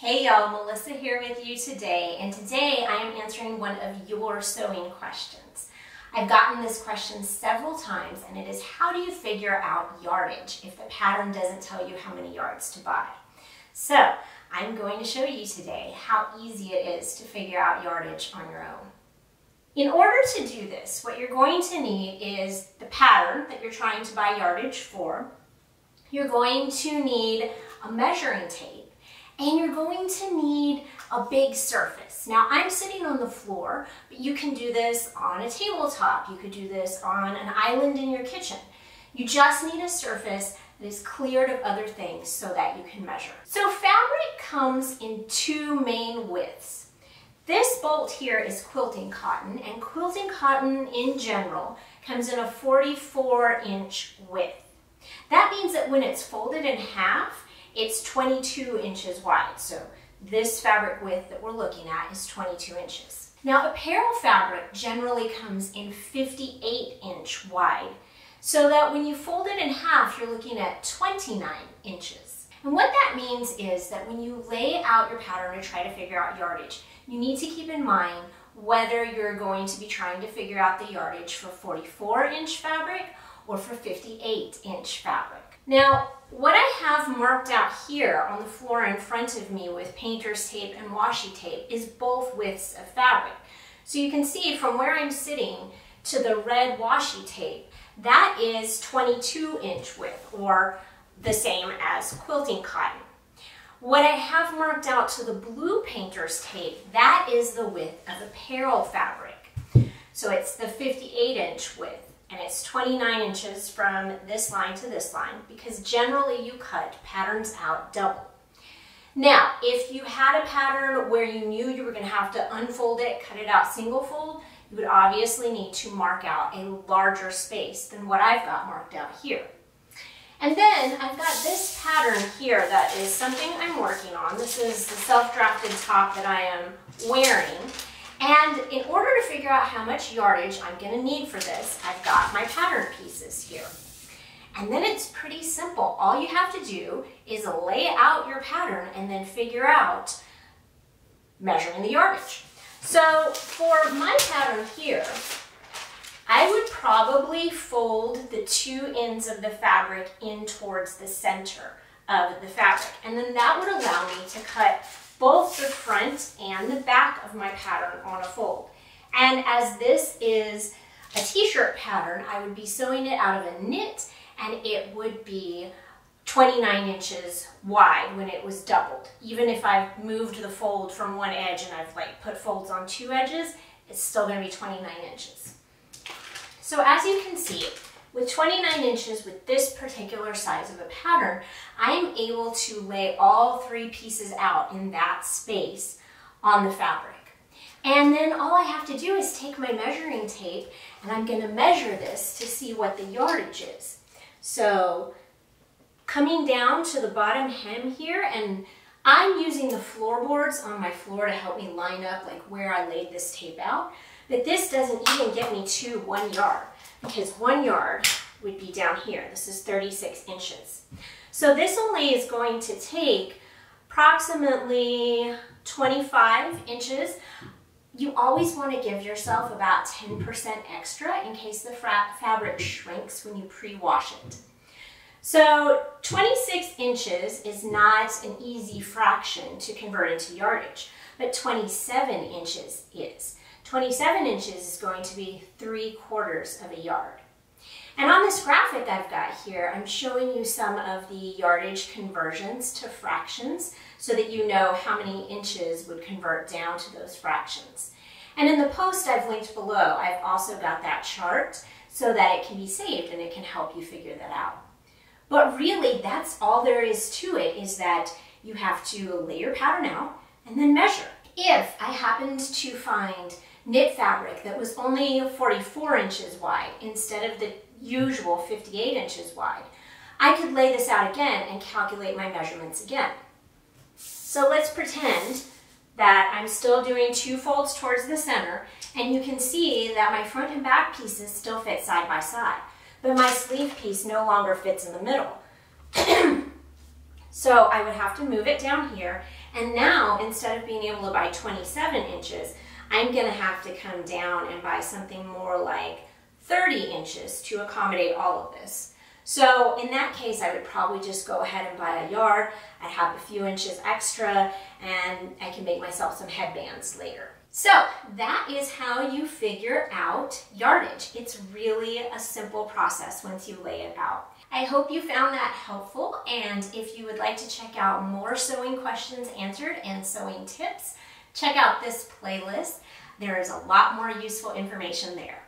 Hey y'all, Melissa here with you today, and today I am answering one of your sewing questions. I've gotten this question several times, and it is how do you figure out yardage if the pattern doesn't tell you how many yards to buy? So, I'm going to show you today how easy it is to figure out yardage on your own. In order to do this, what you're going to need is the pattern that you're trying to buy yardage for. You're going to need a measuring tape and you're going to need a big surface. Now I'm sitting on the floor, but you can do this on a tabletop. You could do this on an island in your kitchen. You just need a surface that is cleared of other things so that you can measure. So fabric comes in two main widths. This bolt here is quilting cotton, and quilting cotton in general comes in a 44 inch width. That means that when it's folded in half, it's 22 inches wide. So this fabric width that we're looking at is 22 inches. Now apparel fabric generally comes in 58 inch wide so that when you fold it in half, you're looking at 29 inches. And what that means is that when you lay out your pattern to try to figure out yardage, you need to keep in mind whether you're going to be trying to figure out the yardage for 44 inch fabric or for 58 inch fabric. Now, what I have marked out here on the floor in front of me with painter's tape and washi tape is both widths of fabric. So you can see from where I'm sitting to the red washi tape, that is 22 inch width or the same as quilting cotton. What I have marked out to the blue painter's tape, that is the width of apparel fabric. So it's the 58 inch width and it's 29 inches from this line to this line because generally you cut patterns out double. Now, if you had a pattern where you knew you were going to have to unfold it, cut it out single fold, you would obviously need to mark out a larger space than what I've got marked out here. And then I've got this pattern here that is something I'm working on. This is the self-drafted top that I am wearing. And in order to figure out how much yardage I'm gonna need for this, I've got my pattern pieces here. And then it's pretty simple. All you have to do is lay out your pattern and then figure out measuring the yardage. So for my pattern here, I would probably fold the two ends of the fabric in towards the center of the fabric. And then that would allow me to cut both the front and the back of my pattern on a fold. And as this is a t-shirt pattern, I would be sewing it out of a knit and it would be 29 inches wide when it was doubled. Even if I've moved the fold from one edge and I've like put folds on two edges, it's still gonna be 29 inches. So as you can see, with 29 inches with this particular size of a pattern, I am able to lay all three pieces out in that space on the fabric. And then all I have to do is take my measuring tape and I'm gonna measure this to see what the yardage is. So coming down to the bottom hem here and I'm using the floorboards on my floor to help me line up like where I laid this tape out. But this doesn't even get me to one yard because one yard would be down here. This is 36 inches. So this only is going to take approximately 25 inches. You always want to give yourself about 10% extra in case the fabric shrinks when you pre-wash it. So 26 inches is not an easy fraction to convert into yardage, but 27 inches is. 27 inches is going to be 3 quarters of a yard. And on this graphic I've got here, I'm showing you some of the yardage conversions to fractions so that you know how many inches would convert down to those fractions. And in the post I've linked below, I've also got that chart so that it can be saved and it can help you figure that out. But really, that's all there is to it, is that you have to lay your pattern out and then measure. If I happened to find knit fabric that was only 44 inches wide instead of the usual 58 inches wide, I could lay this out again and calculate my measurements again. So let's pretend that I'm still doing two folds towards the center and you can see that my front and back pieces still fit side by side, but my sleeve piece no longer fits in the middle. so I would have to move it down here And now, instead of being able to buy 27 inches, I'm gonna have to come down and buy something more like 30 inches to accommodate all of this. So in that case, I would probably just go ahead and buy a yard. I'd have a few inches extra and I can make myself some headbands later. So that is how you figure out yardage. It's really a simple process once you lay it out. I hope you found that helpful and if you would like to check out more sewing questions answered and sewing tips, check out this playlist. There is a lot more useful information there.